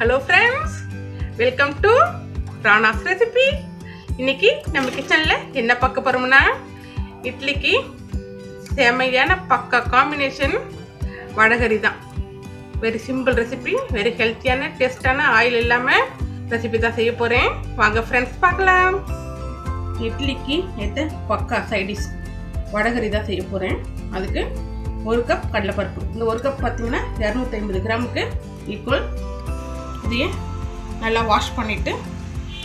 Hello friends welcome to Rana's recipe இன்னைக்கு நம்ம கிச்சனில் என்ன பார்க்க போகிறோம்னா இட்லிக்கு செமையான பக்கா காம்பினேஷன் வடகரி தான். வெரி சிம்பிள் ரெசிபி வெரி ஹெல்த்தியான டேஸ்டான ஆயில் இல்லாமல் ரெசிபி தான் செய்ய போகிறேன் வாங்க ஃப்ரெண்ட்ஸ் பார்க்கலாம். இட்லிக்கு ஏற்ற பக்கா சைடிஷ் வடகரி தான் செய்ய போகிறேன் அதுக்கு ஒரு கப் கடலைப்பருப்பு. இந்த ஒரு கப் பார்த்தீங்கன்னா இரநூத்தி ஐம்பது கிராமுக்கு ஈக்குவல் இதையே நல்லா வாஷ் பண்ணிவிட்டு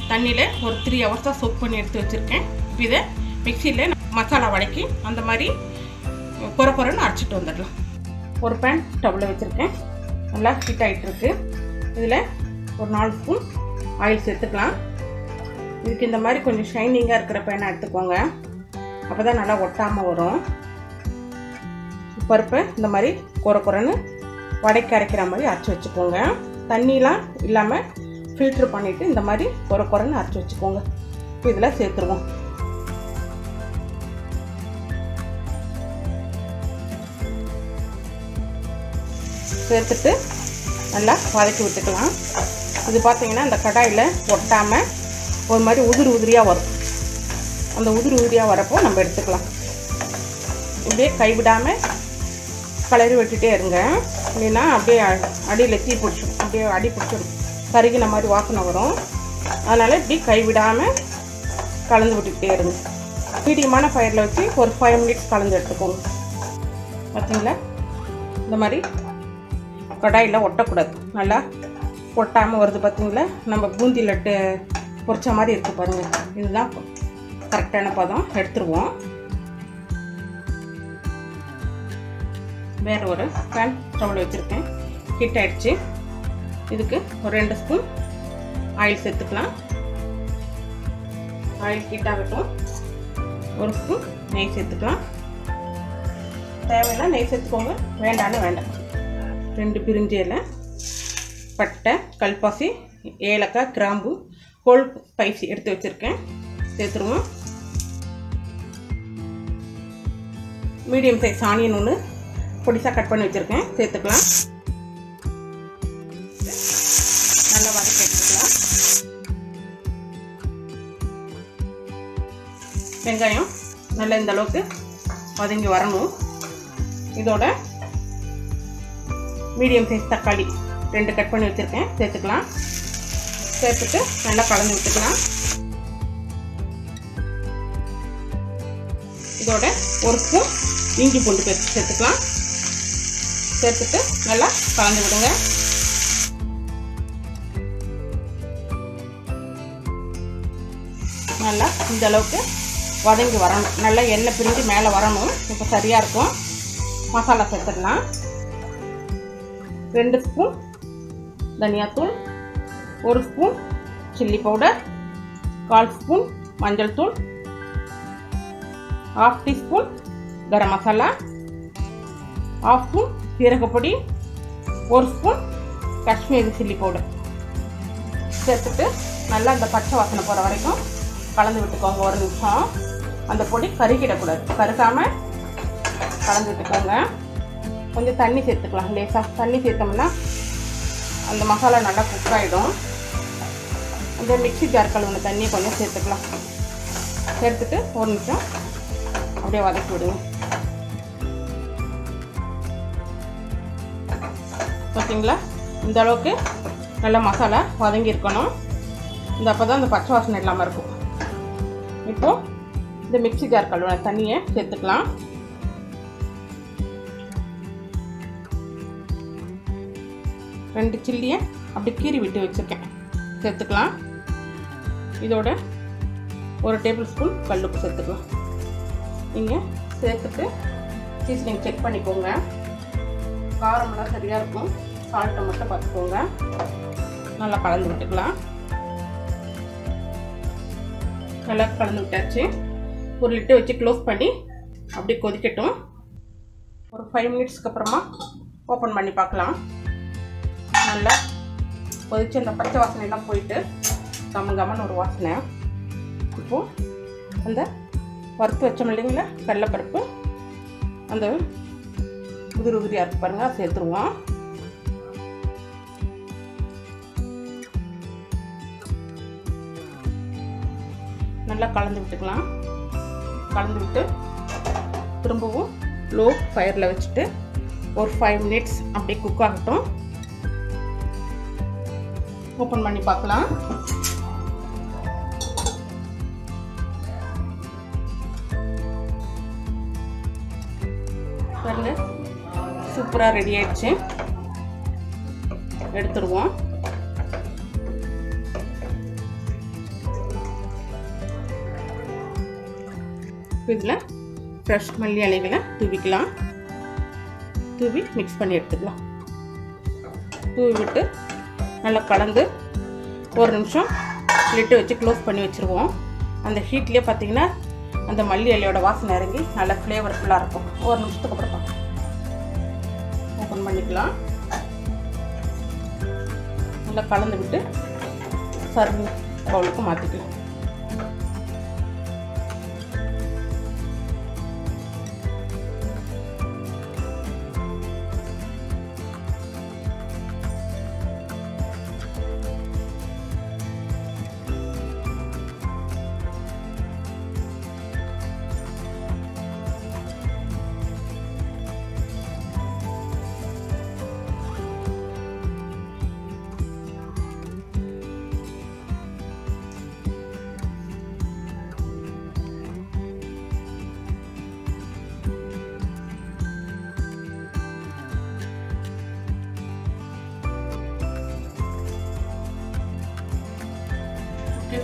தண்ணியில் ஒரு த்ரீ ஹவர்ஸாக சோப் சோக் பண்ணி எடுத்து வச்சுருக்கேன். இப்போ இதை மிக்சியில் மசாலா வடக்கி அந்த மாதிரி குற குறைன்னு அரைச்சிட்டு வந்துடலாம். ஒரு பேன் ஸ்டவ்வில் வச்சுருக்கேன். நல்லா ஹீட் ஆகிட்டுருக்கு இதில் ஒரு நாலு ஸ்பூன் ஆயில் சேர்த்துக்கலாம். இதுக்கு இந்த மாதிரி கொஞ்சம் ஷைனிங்காக இருக்கிற பேனை எடுத்துக்கோங்க. அப்போ தான் நல்லா ஒட்டாமல் வரும். பருப்பை இந்த மாதிரி குற குறைன்னு வடைக்கு அரைக்கிற மாதிரி அரைச்சி வச்சுக்கோங்க. தண்ணிலாம் இல்லாமல் ஃபில்ட்ரு பண்ணிவிட்டு இந்த மாதிரி குறை குறைன்னு அரைச்சி வச்சுக்கோங்க. இதில் சேர்த்துருவோம். சேர்த்துட்டு நல்லா வதக்கி விட்டுக்கலாம். இது பார்த்தீங்கன்னா இந்த கடாயில் ஒட்டாமல் ஒரு மாதிரி உதிரி உதிரியாக வரும். அந்த உதிரி உதிரியாக வரப்போ நம்ம எடுத்துக்கலாம். இப்படியே கைவிடாமல் கலரி விட்டுட்டே இருங்க. இல்லைன்னா அப்படியே அடியில் தீ பிடிச்சிடும். அப்படியே அடி பிடிச்சிடும் கருகின மாதிரி வாசனை வரும். அதனால் இப்படி கைவிடாமல் கலந்து விட்டுக்கிட்டே இருங்க. மீடியமான ஃபயரில் வச்சு ஒரு ஃபைவ் மினிட்ஸ் கலந்து எடுத்துக்கோங்க. பார்த்தீங்களா இந்த மாதிரி கடாயில் ஒட்டக்கூடாது. நல்லா ஒட்டாமல் வருது பார்த்தீங்களா நம்ம பூந்தி லட்டு பொரிச்ச மாதிரி இருக்குது பாருங்கள் இதுதான் கரெக்டான பதம். எடுத்துருவோம். வேறு ஒரு ஃபேன் ஸ்டவ்வில் வச்சுருக்கேன். ஹீட் ஆகிடுச்சு இதுக்கு ஒரு ரெண்டு ஸ்பூன் ஆயில் சேர்த்துக்கலாம். ஆயில் ஹீட் ஒரு ஸ்பூன் நெய் சேர்த்துக்கலாம். தேவைன்னா நெய் சேர்த்துக்கோங்க. வேண்டான்னு வேண்டாம். ரெண்டு பிரிஞ்சி இலை பட்டை கல்பாசி ஏலக்காய் கிராம்பு ஹோல் ஸ்பைசி எடுத்து வச்சுருக்கேன். சேர்த்துருவோம். மீடியம் சைஸ் ஆனியன் ஒன்று பொடிசாக கட் பண்ணி வச்சுருக்கேன். சேர்த்துக்கலாம். வெங்காயம் நல்லா இந்த அளவுக்கு வதங்கி வரணும். இதோட மீடியம் சைஸ் தக்காளி ரெண்டு கட் பண்ணி வச்சுருக்கேன். சேர்த்துக்கலாம். சேர்த்துட்டு நல்லா கலந்து விட்டுக்கலாம். இதோட ஒரு ஸ்பூன் இஞ்சி பூண்டு பேஸ்ட் சேர்த்துக்கலாம். சேர்த்துட்டு நல்லா கலந்து விடுங்க. நல்லா இந்த அளவுக்கு வதங்கி வரணும். நல்லா எண்ணெய் பிரிஞ்சு மேலே வரணும். இப்போ சரியாக இருக்கும். மசாலா சேர்த்துடலாம். ரெண்டு ஸ்பூன் தனியாத்தூள் ஒரு ஸ்பூன் சில்லி பவுடர் கால் ஸ்பூன் மஞ்சள் தூள் half teaspoon garam masala half spoon சீரகப்பொடி ஒரு ஸ்பூன் காஷ்மீரி சில்லி பவுடர். சேர்த்துட்டு நல்லா இந்த பச்சை வாசனை போகிற வரைக்கும் கலந்து விட்டுக்கோங்க. ஒரு நிமிஷம். அந்த பொடி கருகிடக்கூடாது. கருகாமல் கலந்துட்டுக்கோங்க கொஞ்சம் தண்ணி சேர்த்துக்கலாம். லேசாக தண்ணி சேர்த்தோம்னா அந்த மசாலா நல்லா குக் ஆகிடும் இந்த மிக்சி ஜார் கழுவுன தண்ணியை கொஞ்சம் சேர்த்துக்கலாம். சேர்த்துட்டு ஒரு நிமிஷம் அப்படியே வதக்கி விடுங்க. பார்த்தீங்களா இந்த அளவுக்கு நல்லா மசாலா வதங்கி இருக்கணும் இந்த அப்போ தான் இந்த பச்சை வாசனை இல்லாமல் இருக்கும். இப்போது இந்த மிக்சி ஜார் கழுவுன தண்ணியை சேர்த்துக்கலாம். ரெண்டு சில்லியை அப்படி கீறி விட்டு வச்சுருக்கேன். சேர்த்துக்கலாம். இதோட ஒரு டேபிள் ஸ்பூன் கல்லுப்பு சேர்த்துக்கலாம். நீங்கள் சேர்த்துட்டு சீசனிங் செக் பண்ணிக்கோங்க. காரமெல்லாம் சரியாக இருக்கும். சால்ட்டை மட்டும் பார்த்துக்கோங்க. நல்லா கலந்து விட்டுக்கலாம். நல்லா கலந்து விட்டாச்சு. ஒரு லிட்டு வச்சு க்ளோஸ் பண்ணி அப்படி கொதிக்கட்டும். ஒரு ஃபைவ் மினிட்ஸ்க்கு அப்புறமா ஓப்பன் பண்ணி பார்க்கலாம். நல்லா கொதிச்சு அந்த பச்சை வாசனைலாம் போயிட்டு கம்ம கம்மன் ஒரு வாசனை. இப்போது அந்த வறுத்து வச்சோம் இல்லைங்களா? கடலைப்பருப்பு. அந்த உதிரி உதிரியாக இருக்கு பாருங்கள் சேர்த்துருவோம். நல்லா கலந்து விட்டுக்கலாம். கலந்து விட்டு திரும்பவும் லோ ஃபயரில் வச்சுட்டு ஒரு ஃபைவ் மினிட்ஸ் அப்படியே குக் ஆகட்டும். ஓப்பன் பண்ணி பார்க்கலாம். பாருங்க சூப்பராக ரெடி ஆயிடுச்சு. எடுத்துருவோம். இதில் ஃப்ரெஷ் மல்லி இலைகளை தூவிக்கலாம். தூவி மிக்ஸ் பண்ணி எடுத்துக்கலாம். தூவி விட்டு நல்லா கலந்து ஒரு நிமிஷம் லிட்டு வச்சு க்ளோஸ் பண்ணி வச்சுருவோம். அந்த ஹீட்லேயே பார்த்தீங்கன்னா அந்த மல்லி இலையோட வாசனை இறங்கி நல்லா ஃப்ளேவர்ஃபுல்லாக இருக்கும். ஒரு நிமிஷத்துக்கு அப்புறம் பார்க்கலாம் ஓப்பன் பண்ணிக்கலாம். நல்லா கலந்து விட்டு சர்விங் பவுலுக்கு மாற்றிக்கலாம்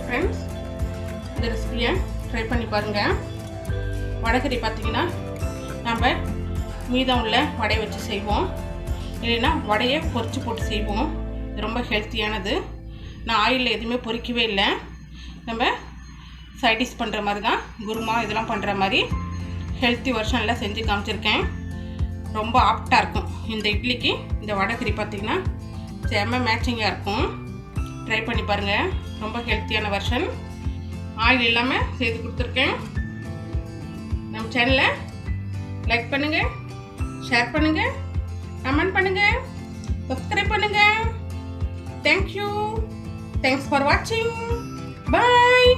ஃப்ரெண்ட்ஸ் இந்த ரெசிபியை ட்ரை பண்ணி பாருங்கள் வடகறி பார்த்திங்கன்னா நம்ம மீதம் உள்ள வடையை வச்சு செய்வோம். இல்லைன்னா வடையை பொறிச்சு போட்டு செய்வோம். இது ரொம்ப ஹெல்த்தியானது நான் ஆயிலில் எதுவுமே பொறிக்கவே இல்லை. நம்ம சைடிஷ் பண்ணுற மாதிரி தான் குருமா இதெல்லாம் பண்ணுற மாதிரி ஹெல்த்தி வருஷனில் செஞ்சு காமிச்சிருக்கேன். ரொம்ப ஆப்டாக இருக்கும். இந்த இட்லிக்கு இந்த வடகறி பார்த்திங்கன்னா செம்ம மேட்சிங்காக இருக்கும். ட்ரை பண்ணி பாருங்கள் ரொம்ப ஹெல்த்தியான வெர்ஷன் ஆயில் இல்லாமல் செய்து கொடுத்துருக்கேன். நம்ம சேனலை லைக் பண்ணுங்கள் ஷேர் பண்ணுங்கள் கமெண்ட் பண்ணுங்கள் சப்ஸ்கிரைப் பண்ணுங்கள் தேங்க்யூ தேங்க்ஸ் ஃபார் வாட்சிங் பாய்